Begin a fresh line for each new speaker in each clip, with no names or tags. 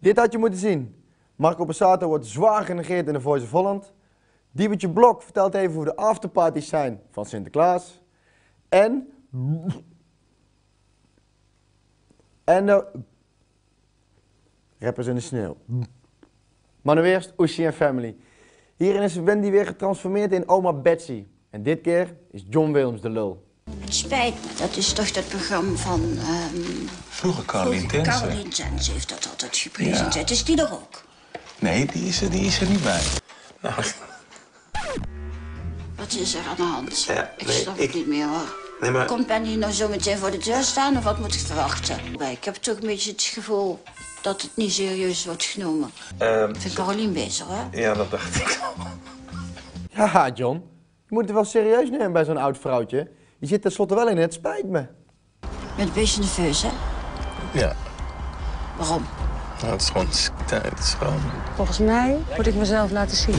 Dit had je moeten zien. Marco Passato wordt zwaar genegeerd in de Voice of Holland. Diebertje Blok vertelt even hoe de afterparties zijn van Sinterklaas. En... En de... Rappers in de sneeuw. Maar nu eerst en Family. Hierin is Wendy weer getransformeerd in oma Betsy. En dit keer is John Williams de lul.
Het spijt me, dat is toch dat programma van... ehm
Vroeger Caroline Tense.
Caroline Tense heeft dat altijd gepresenteerd. Is die er ook?
Nee, die is, er, die is er niet bij. Nou,
Wat is er aan de hand?
Ja,
ik
nee,
snap
ik-
het niet meer hoor.
nee, maar...
Komt Benny nou zo meteen voor de deur staan of wat moet ik verwachten? Ik heb toch een beetje het gevoel dat het niet serieus wordt genomen.
ehm,
Ik vind Caroline bezig hoor.
ja, dat dacht ik al.
Haha, John. Je moet het wel serieus nemen bij zo'n oud vrouwtje. Je zit tenslotte wel in het spijt me.
Je bent een beetje nerveus hè?
Ja,
Waarom?
nou, het is gewoon tijd. Het is gewoon...
Volgens mij moet ik mezelf laten zien.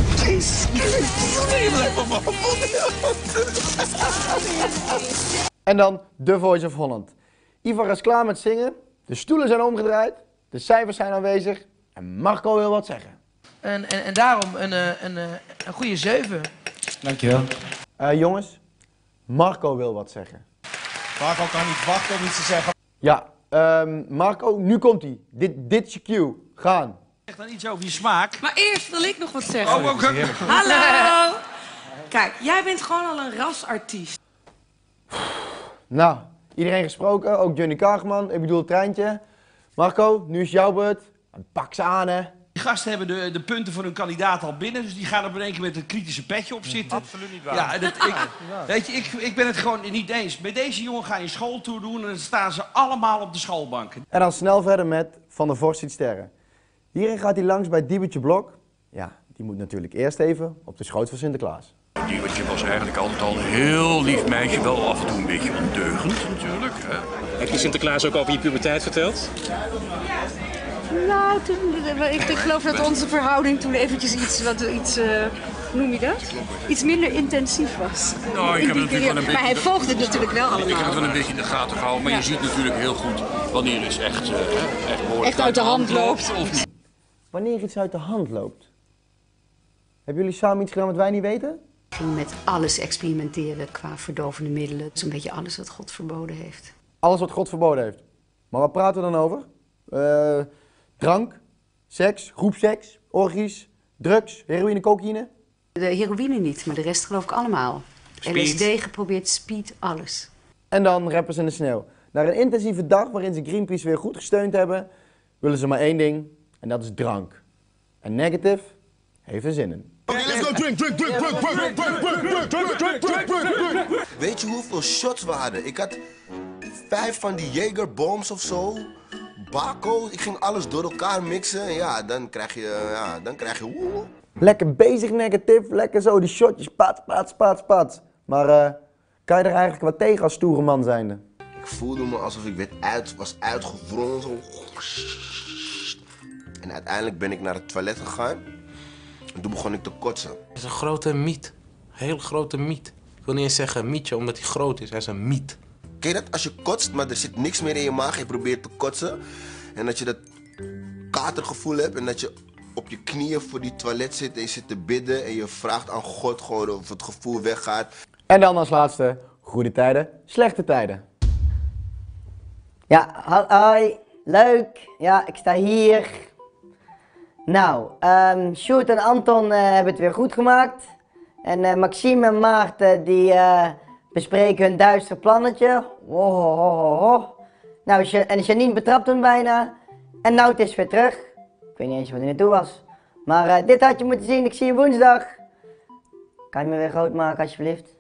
En dan The Voice of Holland. Ivar is klaar met zingen. De stoelen zijn omgedraaid. De cijfers zijn aanwezig. En Marco wil wat zeggen.
En, en, en daarom een, eh, een, eh, een goede 7.
Dankjewel.
Eh, jongens, Marco wil wat zeggen.
Marco kan niet wachten om iets te zeggen.
Ja, ehm, Marco, nu komt hij. Dit, dit is je cue. Gaan.
Zeg dan iets over je smaak.
Maar eerst wil ik nog wat zeggen.
Oh, ook.
Hallo! Kijk, jij bent gewoon al een rasartiest.
Nou, iedereen gesproken. Ook Johnny Kaagman. Ik bedoel het treintje. Marco, nu is jouw beurt. Pak ze aan, hè.
Die gasten hebben de, de punten voor hun kandidaat al binnen, dus die gaan er in keer met een kritische petje op zitten. Absoluut niet waar. Ja, dat, ik, weet je, ik, ik ben het gewoon niet eens. Bij deze jongen ga je schooltour doen en dan staan ze allemaal op de schoolbanken.
En dan snel verder met Van der Vorst ziet sterren. Hierin gaat hij langs bij Diebertje Blok. Ja, die moet natuurlijk eerst even op de schoot van Sinterklaas.
Diewertje was eigenlijk altijd al een heel lief meisje, wel af en toe een beetje ondeugend natuurlijk. Hè.
Heb je Sinterklaas ook over je puberteit verteld?
Nou, toen, ik, ik geloof dat onze verhouding toen eventjes iets, wat, iets eh, hoe noem je dat? Iets minder intensief was.
Nou, ik heb
die
het natuurlijk wel
periode.
een beetje...
Maar hij volgde het natuurlijk wel
Ik heb het
allemaal.
wel een beetje in de gaten gehouden, maar
Ja.
je ziet natuurlijk heel goed wanneer iets echt, eh, hè, echt, behoorlijk
Echt uit de hand loopt.
Of niet.
Wanneer iets uit de hand loopt. Hebben jullie samen iets gedaan wat wij niet weten?
ging met alles experimenteren qua verdovende middelen. Zo'n beetje alles wat God verboden heeft.
Alles wat God verboden heeft. Maar wat praten we dan over? Eh, drank, seks, groepseks, orgies, drugs, heroïne, cocaïne?
De heroïne niet, maar de rest geloof ik allemaal.
Speed.
LSD geprobeerd, speed, alles.
En dan rappers in de sneeuw. Na een intensieve dag waarin ze Greenpeace weer goed gesteund hebben, willen ze maar één ding. En dat is drank. En negative heeft er zin in.
Weet je hoeveel shots we hadden? Ik had vijf van die Jagerbombs of zo. Baco, ik ging alles door elkaar mixen. En ja, dan krijg je, ja, dan krijg je woe.
Lekker bezig negatief, lekker zo die shotjes, pats, pats, pats, pats. Maar eh, kan je er eigenlijk wat tegen als stoere man zijnde?
Ik voelde me alsof ik werd uit, was uitgewrongen. Zo. En uiteindelijk ben ik naar het toilet gegaan. En toen begon ik te kotsen.
Het is een grote miet. Een heel grote miet. Ik wil niet eens zeggen mietje, omdat hij groot is. Hij is een miet.
Ken je dat als je kotst, maar er zit niks meer in je maag, je probeert te kotsen. En dat je dat katergevoel hebt en dat je op je knieën voor die toilet zit en je zit te bidden en je vraagt aan God gewoon of het gevoel weggaat.
En dan als laatste, goede tijden, slechte tijden.
Ja, hoi. Leuk. Ja, ik sta hier. Nou, ehm Sjoerd en Anton eh, hebben het weer goed gemaakt. En eh, Maxime en Maarten die eh, bespreken hun duister plannetje. Oh, oh, oh. Nou, en Janine betrapt hem bijna. En Nout is weer terug. Ik weet niet eens waar hij naartoe was. Maar eh, dit had je moeten zien. Ik zie je woensdag. Kan je me weer groot maken alsjeblieft?